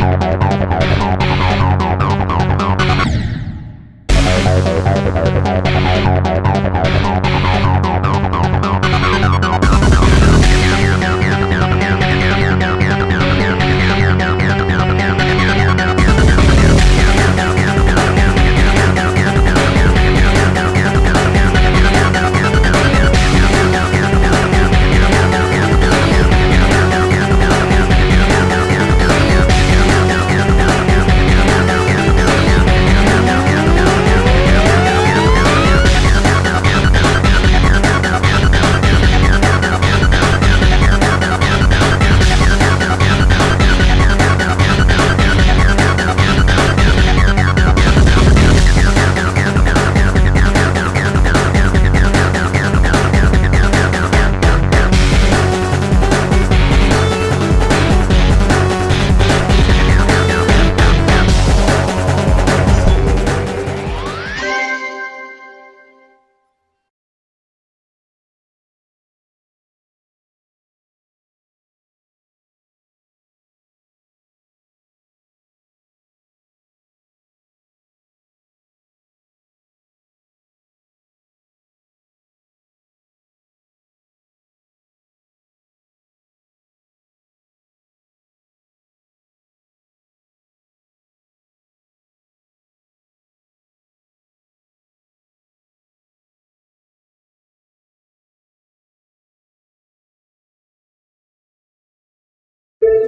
Bye.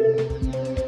Thank you.